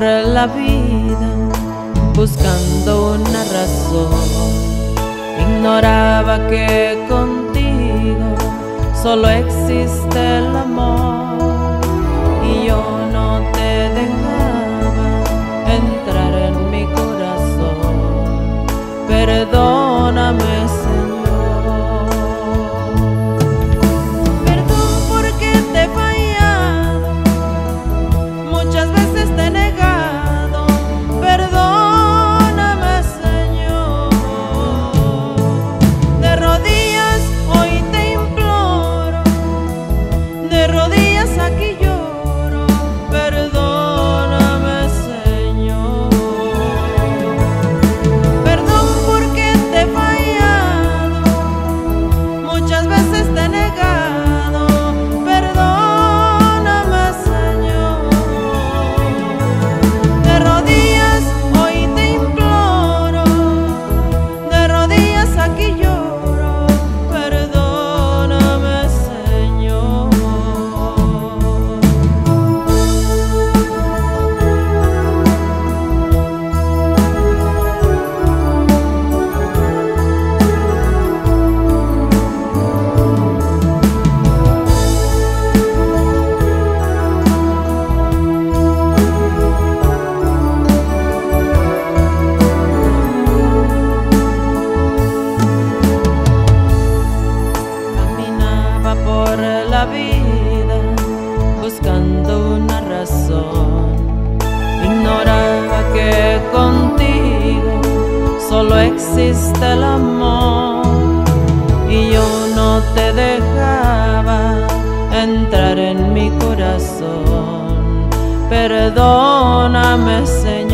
La vida buscando una razón. Ignoraba que contigo solo existe el amor y yo no te dejaba entrar en mi corazón. Perdóname, Ignoraba que contigo solo existe el amor y yo no te dejaba entrar en mi corazón. Perdóname, Señor.